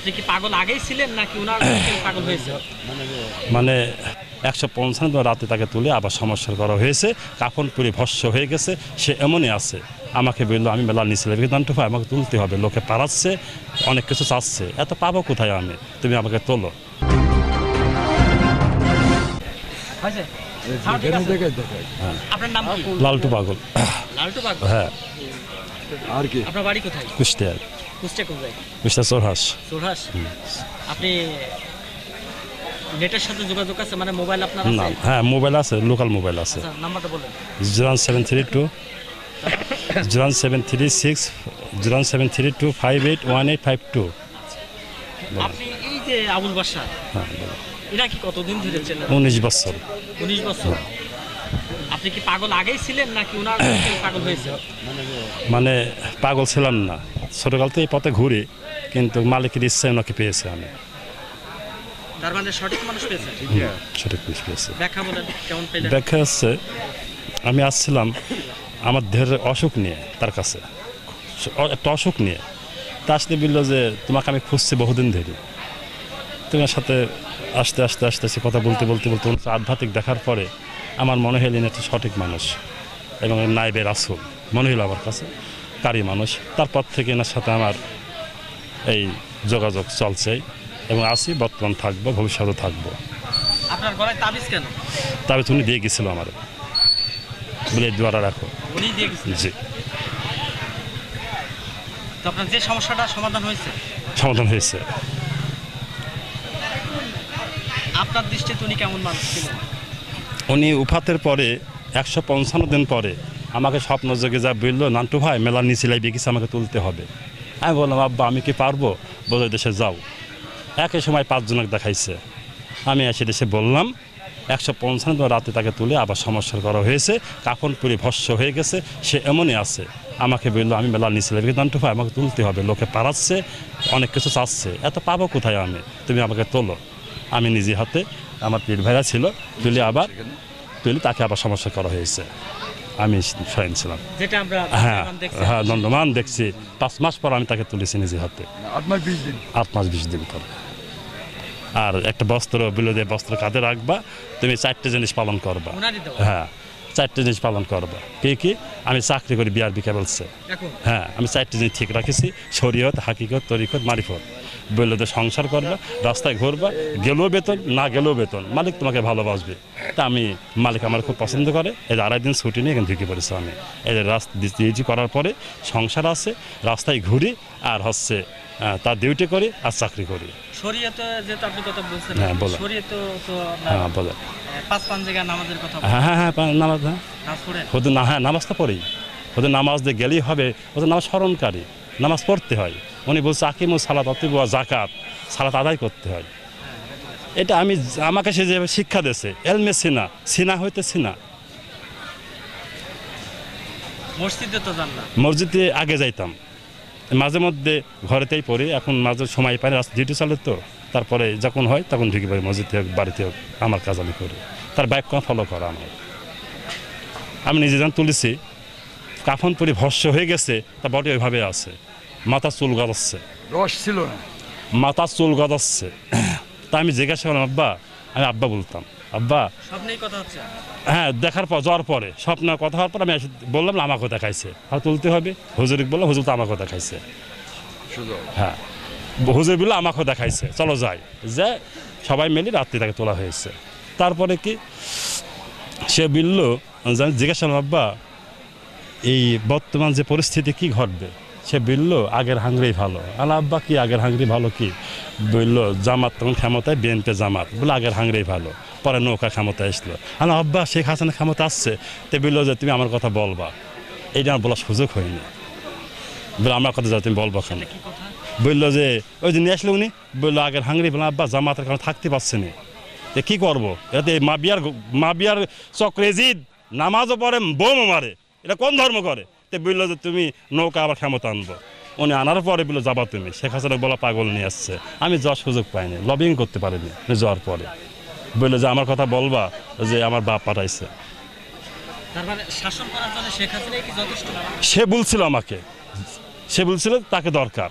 আপনি কি পাগল আগেই ছিলেন নাকি উনার পাগল হয়েছে মানে একশো পঞ্চান্ন রাতে তাকে তুলে আবার সমস্যা করা হয়েছে কাফন পুরি ভস্য হয়ে গেছে সে এমনই আছে। আমাকে বলল আমি মেলা নিয়েছিলাম বিধান্ত ভাই আমাকে তুলতে হবে লোকে পারাচ্ছে অনেক কিছু চাচ্ছে। এত পাবো কোথায় আমি? তুমি আমাকে তোলো। হ্যাঁ, ঠিক আছে। আপনার নাম লালটু পাগল। লালটু পাগল? হ্যাঁ। আর কি? আপনার বাড়ি কোথায়? কুষ্টিয়ার। কুষ্টিয়া কোথায় কুষ্টিয়া চোরহাস সোরহাস। আপনি নেটের সাথে যোগাযোগ আছে? মানে মোবাইল আপনার না হ্যাঁ মোবাইল আছে লোকাল মোবাইল আছে। আচ্ছা, নাম্বারটা বলেন। Zero seven three two zero seven three six zero seven three two five eight one eight five two. আপনি এই যে আবুল বাসা হ্যাঁ এরা কি কতদিন ধরে উনিশ বছর। উনিশ বছর। আপনি কি পাগল আগেই ছিলেন নাকি উনার পাগল হয়েছে মানে পাগল ছিলাম না। ছোটকাল তো এই পথে ঘুরি কিন্তু মালিকের ইচ্ছায় ওনাকে পেয়েছে আমি। তার মানে সঠিক মানুষ পেয়েছেন? সঠিক পুলিশ পেয়েছে। ব্যাখ্যা বলেন কেমন পেলেন? দেখা যাচ্ছে আমি আসছিলাম আমার দেহের অসুখ নিয়ে তার কাছে। একটা অসুখ নিয়ে। তা আসতে বলল যে তোমাকে আমি খুঁজছি বহুদিন ধরে। তোমার সাথে আস্তে আস্তে আস্তে আস্তে কথা বলতে বলতে বলতে বলতে আধ্যাত্মিক দেখার পরে আমার মনে হলো ইনি একটা সঠিক মানুষ এবং নাইবের আসল মনে হলো আমার কাছে কারি মানুষ। তারপর থেকে এনার সাথে আমার এই যোগাযোগ চলছে এবং আছি বর্তমান থাকব ভবিষ্যতে থাকব। আপনার গলায় তাবিজ কেন? তুমি দিয়ে গেছিল আমার। বলে দ্বারা রাখো। উনি দিয়ে জি। তো আপনার যে সমস্যাটা সমাধান হয়েছে? সমাধান হয়েছে। আপনার দৃষ্টিতে উনি কেমন মানুষ ছিলেন? উনি উফাতের পরে, একশো পঞ্চান্ন দিন পরে আমাকে স্বপ্ন যোগে যা বলল, নান্টু ভাই, মেলার নিচিলাই বেগিস আমাকে তুলতে হবে। আমি বললাম, আব্বা, আমি কি পারব? বলে, দেশে যাও। একই সময় পাঁচজনক দেখাইছে। আমি এসে দেশে বললাম, একশো পঞ্চান্ন রাতে তাকে তুলে আবার সমস্যা করা হয়েছে, কাফন পুরি ভস্য হয়ে গেছে, সে এমনই আছে। আমাকে বলল, আমি মেলার নিচিলাই বেগিস নান্টু ভাই, আমাকে তুলতে হবে, লোকে পারাচ্ছে অনেক কিছু চাচ্ছে, এত পাবো কোথায় আমি? তুমি আমাকে তোলো। আমি নিজে হাতে আমার পেট ভাইরা ছিল তুলে আবার তুলে তাকে আবার সমস্যা করা হয়েছে। আমি স্বয়ং ছিলাম। হ্যাঁ হ্যাঁ দণ্ডমান দেখছি। পাঁচ মাস পর আমি তাকে তুলেছি নিজে হাতে। আট মাস বিশ দিন। আট মাস বিশ দিন পর। আর একটা বস্ত্র বিলো দিয়ে বস্ত্র কাঁধে রাখবা তুমি চারটে জিনিস পালন করবা। হ্যাঁ। চারটে জিনিস পালন করবা। কি কি? আমি চাকরি করি বিআর বিকে বলছে হ্যাঁ আমি চারটে জিনিস ঠিক রাখেছি শরীয়ত হাকিকত তরিকত মারিফত। বলল তো সংসার করবা রাস্তায় ঘুরবা গেলেও বেতন না গেলেও বেতন। মালিক তোমাকে ভালোবাসবে। তা আমি মালিক আমার খুব পছন্দ করে এই আড়াই দিন ছুটি নিয়ে এখানে ঢুকে পড়েছি আমি। এই যে রাস্তা করার পরে সংসার আছে রাস্তায় ঘুরি আর হচ্ছে আহ, তার ডিউটি করি আর চাকরি করি। শরীয়তে যেহেতু আপনি কথা বলছেন হ্যাঁ, বলো। শরীয়তে তো হ্যাঁ বলে পাঁচ পাঁচ জায়গায় নামাজের কথা হ্যাঁ হ্যাঁ হ্যাঁ নামাজ হ্যাঁ। নামাজ না হ্যাঁ নামাজটা পড়ি। ওদের নামাজ দিয়ে গেলেই হবে ওদের নামাজ স্মরণকারী। নামাজ পড়তে হয়। উনি বলছে আকিমু সালাত অতিবুয়া জাকাত সালাত আদায় করতে হয়। এটা আমি আমাকে সে যেভাবে শিক্ষা দিয়েছে এলমে সিনা সিনা হইতে সিনা। মসজিদে তো যান না। মসজিদে আগে যাইতাম। মাঝে মধ্যে ঘরেতেই পড়ি এখন মাঝে সময় পাই রাস্তা ডিউটি চালে তো তারপরে যখন হয় তখন ঢুকে পড়ি মসজিদে হোক বাড়িতে হোক আমার কাজ আমি করি। তার বাইক ফলো করা আমার আমি নিজে যখন তুলেছি কাফন পরি ভস্য হয়ে গেছে তা বডি ওইভাবে আছে। মাথা চুল গদাচ্ছে রস ছিল না। মাথা চুল গদাচ্ছে তা আমি জিজ্ঞাসা করলাম আব্বা আমি আব্বা বলতাম আব্বা। স্বপ্নেই কথা হচ্ছে? হ্যাঁ দেখার পর যাওয়ার পরে। স্বপ্ন কথা হওয়ার পর আমি এসে বললাম না আমাকে দেখাইছে। আর তুলতে হবে। হুজুরিক বললাম হুজুর তো আমাকে দেখাইছে। হ্যাঁ। হুজুর বলল আমাকেও দেখাইছে। চলো যাই। যে সবাই মিলে রাত্রি তাকে তোলা হয়েছে। তারপরে কি? সে বলল জিজ্ঞাসা করলাম, আব্বা এই বর্তমান যে পরিস্থিতি কি ঘটবে? সে বলল, আগের হাঙ্গরি ভালো। আলা আব্বা কি, আগের হাঙ্গরি ভালো কি? বলল, জামাত তখন ক্ষমতায়, বিএনপি জামাত। বলে আগের হাঙ্গরি ভালো। পরে নৌকা ক্ষমতা আসলো। আলা আব্বা, শেখ হাসিনা ক্ষমতা আসছে? তে বলল যে, তুমি আমার কথা বলবা। এইটা আমার বলার সুযোগ হয়নি। বলে আমার কথা যা তুমি বলবা কেন? বলল যে, ওই যে নিয়ে আসলো উনি? বলল, আগের হাঙ্গরি বললাম, আব্বা, জামাতের কারণে থাকতে পারছে না। যে কী করব? এটা তো এই মা বিয়ার মা বিয়ার চক্রে নামাজও পড়ে বোমও মারে। এটা কোন ধর্ম করে? তো বলল যে তুমি নৌকা আবার ক্ষমতা আনব। উনি আনার পরে বলল যাবা তুমি। শেখ হাসিনা বলা পাগল নিয়ে আসছে। আমি যাওয়ার সুযোগ পাইনি লবিং করতে পারিনি যাওয়ার পরে। বলল যে আমার কথা বলবা যে আমার বাপ পাঠাইছে। মানে সে বলছিল আমাকে। সে বলছিল তাকে দরকার।